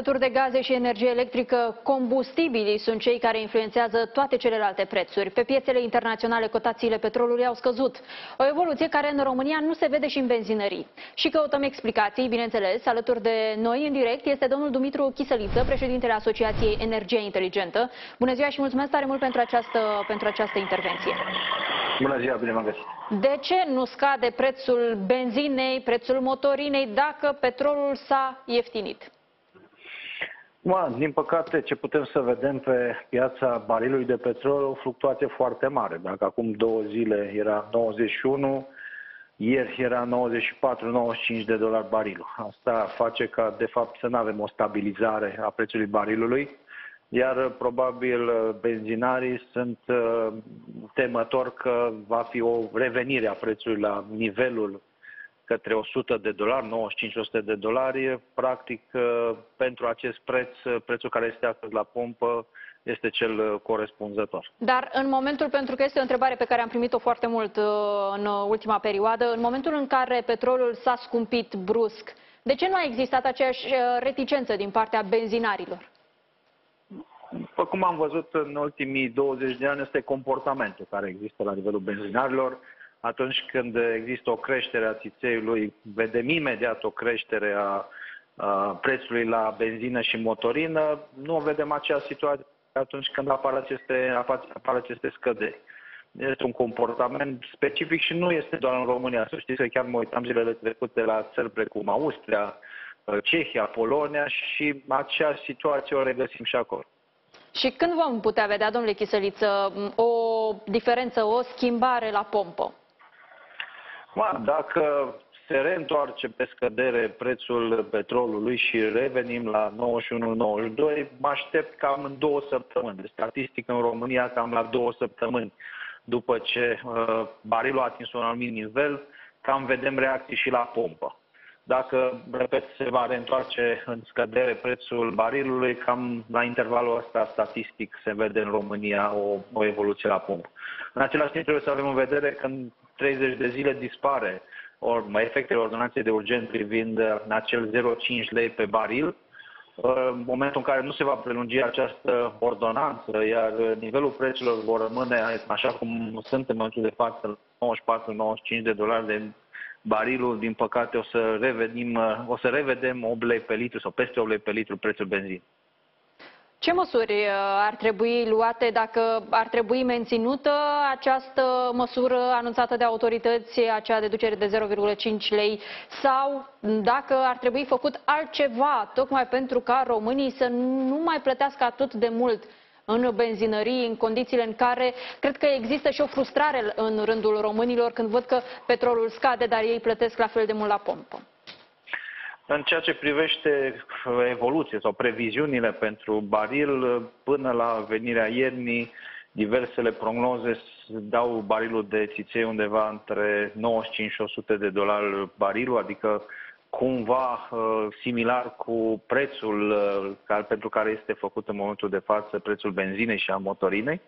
Prețuri de gaze și energie electrică, combustibilii sunt cei care influențează toate celelalte prețuri. Pe piețele internaționale, cotațiile petrolului au scăzut. O evoluție care în România nu se vede și în benzinării. Și căutăm explicații, bineînțeles, alături de noi în direct este domnul Dumitru Chisăliță, președintele Asociației Energie Inteligentă. Bună ziua și mulțumesc tare mult pentru această, pentru această intervenție. Bună ziua, bine m-am găsit. De ce nu scade prețul benzinei, prețul motorinei, dacă petrolul s-a ieftinit? Mă, din păcate, ce putem să vedem pe piața barilului de petrol, o fluctuație foarte mare. Dacă acum două zile era 91, ieri era 94-95 de dolari barilul. Asta face ca, de fapt, să nu avem o stabilizare a prețului barilului, iar probabil benzinarii sunt uh, temători că va fi o revenire a prețului la nivelul către 100 de dolari, 95-100 de dolari, practic uh, pentru acest preț, uh, prețul care este astăzi la pompă este cel uh, corespunzător. Dar în momentul, pentru că este o întrebare pe care am primit-o foarte mult în ultima perioadă, în momentul în care petrolul s-a scumpit brusc, de ce nu a existat aceeași reticență din partea benzinarilor? După cum am văzut în ultimii 20 de ani, este comportamentul care există la nivelul benzinarilor atunci când există o creștere a țițeiului, vedem imediat o creștere a, a prețului la benzină și motorină, nu vedem acea situație atunci când apar aceste, apar aceste scăderi. Este un comportament specific și nu este doar în România. Să știți că chiar mă uitam zilele trecute la țări precum Austria, Cehia, Polonia și acea situație o regăsim și acolo. Și când vom putea vedea, domnule Chisăliță, o diferență, o schimbare la pompă? Ma, dacă se reîntoarce pe scădere prețul petrolului și revenim la 91-92, mă aștept cam în două săptămâni. Statistic în România cam la două săptămâni după ce uh, barilul a atins un anumit nivel, cam vedem reacții și la pompă. Dacă, repet, se va reîntoarce în scădere prețul barilului, cam la intervalul ăsta statistic se vede în România o, o evoluție la pompă. În același timp trebuie să avem în vedere că în 30 de zile dispare or, efectele ordonanței de urgent privind uh, acel 0,5 lei pe baril, uh, în momentul în care nu se va prelungi această ordonanță, iar nivelul prețurilor vor rămâne așa cum sunt în momentul de față, 94-95 de dolari de barilul, din păcate, o să, revenim, uh, o să revedem 8 lei pe litru sau peste 8 lei pe litru prețul benzinei. Ce măsuri uh, ar trebui luate dacă ar trebui menținută această măsură anunțată de autorități, acea deducere de 0,5 lei, sau dacă ar trebui făcut altceva, tocmai pentru ca românii să nu mai plătească atât de mult în benzinării, în condițiile în care cred că există și o frustrare în rândul românilor când văd că petrolul scade, dar ei plătesc la fel de mult la pompă. În ceea ce privește evoluție sau previziunile pentru baril, până la venirea iernii, diversele prognoze dau barilul de țiței undeva între 95 și 100 de dolari barilul, adică cumva uh, similar cu prețul uh, pentru care este făcut în momentul de față prețul benzinei și a motorinei,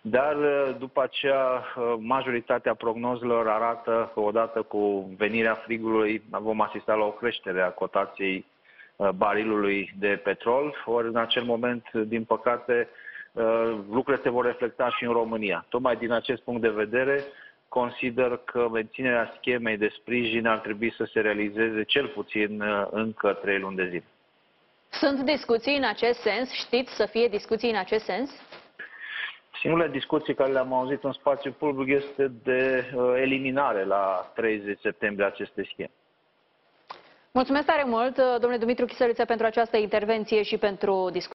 dar uh, după aceea majoritatea prognozelor arată că odată cu venirea frigului vom asista la o creștere a cotației barilului de petrol, ori în acel moment, din păcate, lucrurile se vor reflecta și în România. Tocmai din acest punct de vedere, consider că menținerea schemei de sprijin ar trebui să se realizeze cel puțin uh, încă trei luni de zi. Sunt discuții în acest sens? Știți să fie discuții în acest sens? Singurele discuții care le-am auzit în spațiu public este de uh, eliminare la 30 septembrie acestei scheme. Mulțumesc tare mult, domnule Dumitru Chisăliță, pentru această intervenție și pentru discuție.